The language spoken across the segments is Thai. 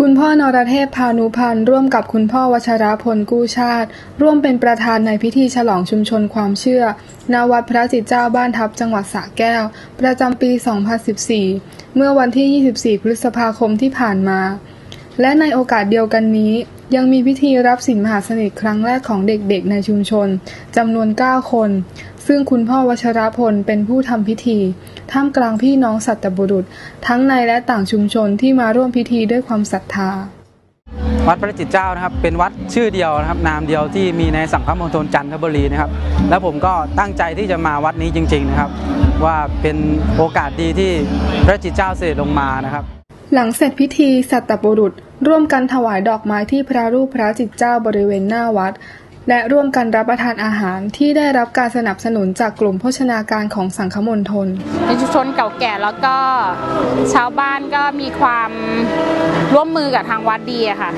คุณพ่อนรเทพพานุพันธ์ร่วมกับคุณพ่อวชรพลกู้ชาติ ร่วมเป็นประธานในพิธีฉลองชุมชนความเชื่อณวัดพระจิตเจ้าบ้านทับจังหวัดสระแก้ว ประจำปี 2014 เมื่อวันที่ 24 พฤษภาคมที่ผ่านมา และในโอกาสเดียวกันนี้ ยังมีพิธีรับสินมหาสนิทครั้งแรกของเด็กๆในชุมชนจำนวน 9 คน ซึ่งคุณพ่อวชรพลเป็นผู้ทำพิธี ท่ามกลางพี่น้องสัตบุรุษ ทั้งในและต่างชุมชนที่มาร่วมพิธีด้วยความศรัทธา วัดพระจิตรเจ้านะครับ เป็นวัดชื่อเดียวนะครับ นามเดียวที่มีในสังฆมณฑลจันทบุรีนะครับ แล้วผมก็ตั้งใจที่จะมาวัดนี้จริง ๆนะครับ ว่าเป็นโอกาสดีที่พระจิตรเจ้าเสด็จลงมานะครับ หลังเสร็จพิธีสัตบุรุษ ร่วมกันถวายดอกไม้ที่พระรูปพระจิตรเจ้าบริเวณหน้าวัด และร่วมกันรับประทานอาหารที่ได้รับการสนับสนุนจากกลุ่มโภชนาการของสังฆมณฑลเป็นชุมชนเก่าแก่แล้วก็ชาวบ้านก็มีความร่วมมือกับทางวัดดีอะค่ะ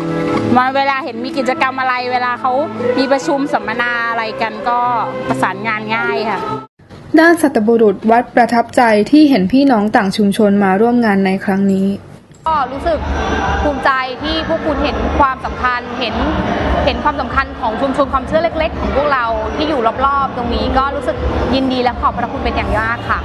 มาเวลาเห็นมีกิจกรรมอะไร เวลาเขามีประชุมสัมมนาอะไรกันก็ประสานงานง่ายค่ะด้านสัตบุรุษวัดประทับใจที่เห็นพี่น้องต่างชุมชนมาร่วมงานในครั้งนี้ ก็รู้สึกภูมิใจที่พวกคุณเห็นความสำคัญเห็น เห็นความสำคัญของชุมชนความเชื่อเล็ก ๆ ของพวกเราที่อยู่รอบๆ ตรงนี้ก็รู้สึกยินดีและขอบพระคุณเป็นอย่างมากค่ะ